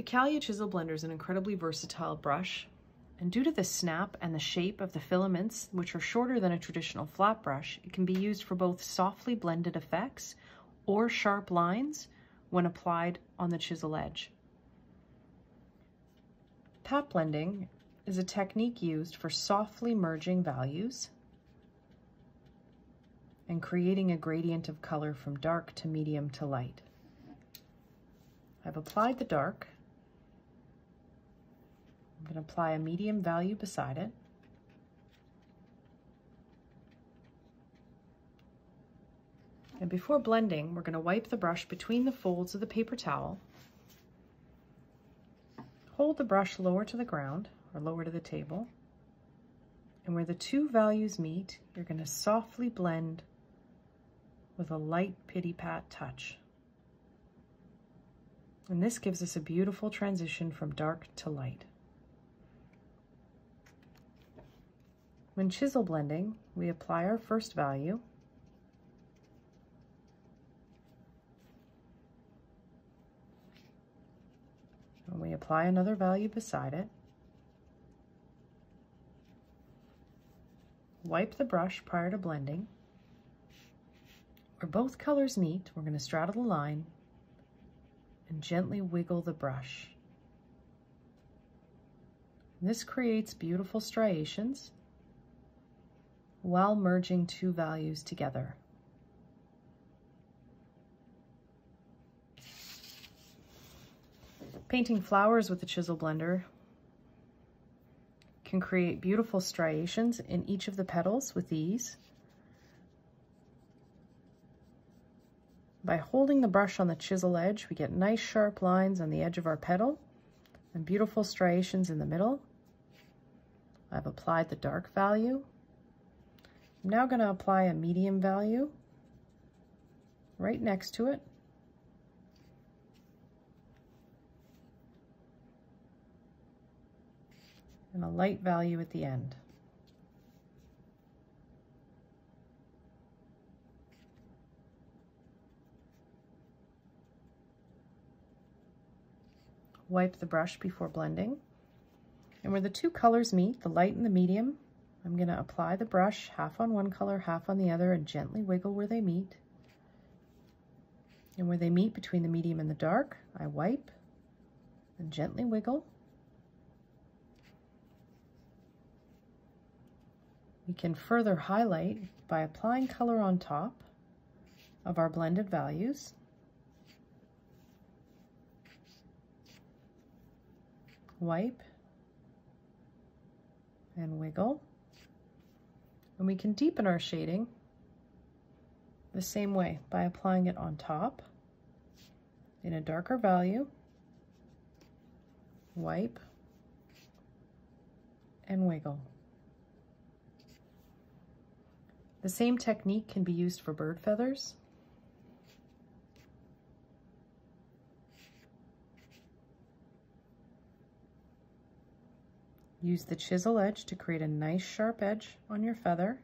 The CALLIA Chisel Blender is an incredibly versatile brush, and due to the snap and the shape of the filaments, which are shorter than a traditional flat brush, it can be used for both softly blended effects or sharp lines when applied on the chisel edge. Pat blending is a technique used for softly merging values and creating a gradient of color from dark to medium to light. I've applied the dark I'm going to apply a medium value beside it. And before blending, we're going to wipe the brush between the folds of the paper towel. Hold the brush lower to the ground or lower to the table. And where the two values meet, you're going to softly blend with a light pity-pat touch. And this gives us a beautiful transition from dark to light. When chisel blending, we apply our first value. And we apply another value beside it. Wipe the brush prior to blending. Where both colors meet, we're going to straddle the line and gently wiggle the brush. This creates beautiful striations while merging two values together. Painting flowers with the chisel blender can create beautiful striations in each of the petals with ease. By holding the brush on the chisel edge, we get nice sharp lines on the edge of our petal and beautiful striations in the middle. I've applied the dark value I'm now going to apply a medium value right next to it. And a light value at the end. Wipe the brush before blending. And where the two colors meet, the light and the medium, I'm going to apply the brush half on one color, half on the other, and gently wiggle where they meet. And where they meet between the medium and the dark, I wipe and gently wiggle. We can further highlight by applying color on top of our blended values. Wipe and wiggle. And we can deepen our shading the same way by applying it on top in a darker value, wipe, and wiggle. The same technique can be used for bird feathers. Use the chisel edge to create a nice sharp edge on your feather.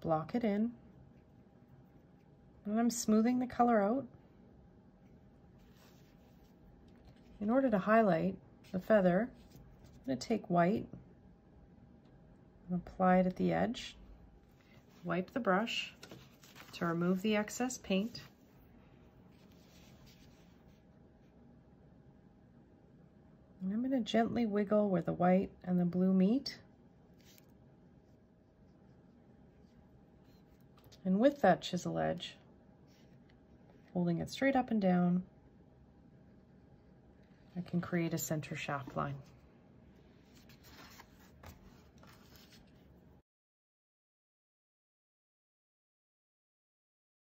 Block it in. And I'm smoothing the color out. In order to highlight the feather, I'm going to take white and apply it at the edge. Wipe the brush to remove the excess paint. And I'm going to gently wiggle where the white and the blue meet. And with that chisel edge, holding it straight up and down, I can create a center shaft line.